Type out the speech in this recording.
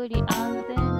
くり安全